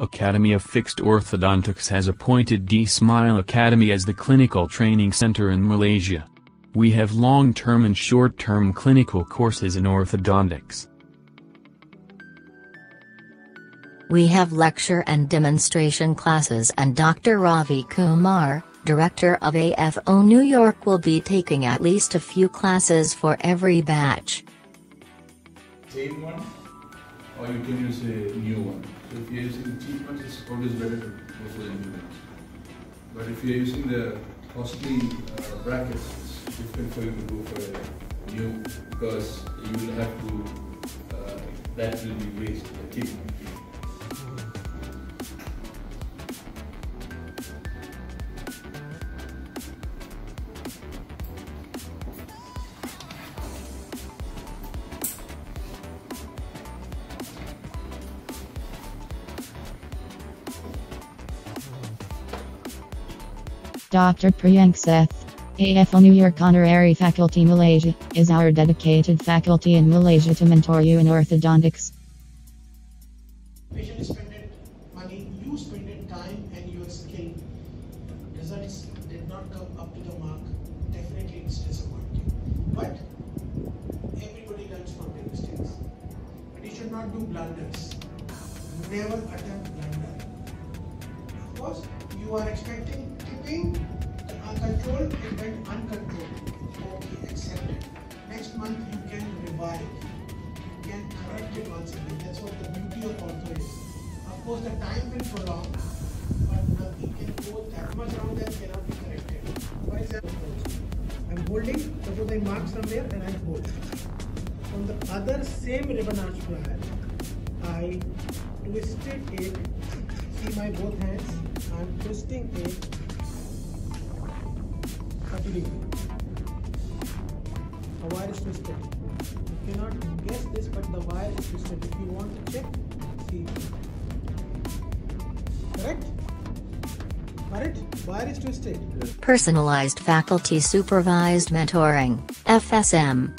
Academy of Fixed Orthodontics has appointed D Smile Academy as the clinical training center in Malaysia. We have long-term and short-term clinical courses in orthodontics. We have lecture and demonstration classes and Dr. Ravi Kumar, director of AFO New York will be taking at least a few classes for every batch. Or you can use a new one. So if you're using cheap ones, it's always better to go for the new ones. But if you're using the costly uh, brackets, it's difficult for you to go for a new because you will have to, uh, that will be waste, the cheap one. Dr. Priyank Seth, AFO New York Honorary Faculty Malaysia, is our dedicated faculty in Malaysia to mentor you in orthodontics. Patient spended money, you spended time and your skill. Results did not come up to the mark. Definitely it's disappointing. But everybody learns from their mistakes. But you should not do blunders. Never attempt blunder. Of course, you are expecting tipping, uncontrolled, it went uncontrolled. Okay, accepted. Next month you can revive. You can correct it once again. That's what the beauty of ortho is. Of course, the time will prolong, but nothing can go that much wrong that cannot be corrected. For example, I'm holding, suppose I mark somewhere and I hold. From the other same ribbon arch plier, I twisted it. See my both hands. I'm twisting it 30 degree. A wire is twisted. You cannot guess this, but the wire is twisted. If you want to check, see. Correct? Correct? Wire is twisted. Personalized Faculty Supervised Mentoring, FSM.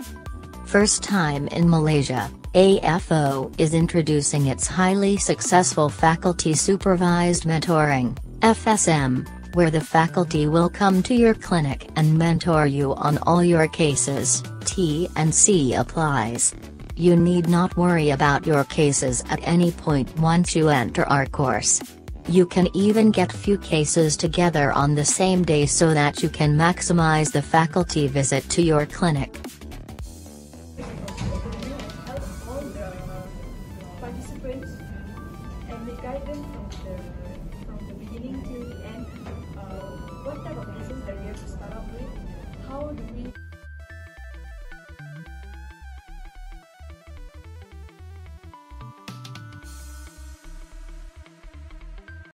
First time in Malaysia, AFO is introducing its highly successful Faculty Supervised Mentoring, FSM, where the faculty will come to your clinic and mentor you on all your cases, T and C applies. You need not worry about your cases at any point once you enter our course. You can even get few cases together on the same day so that you can maximize the faculty visit to your clinic. And the guidance from the from the beginning till the end. Uh, what type of lessons that we have to start off with? How do we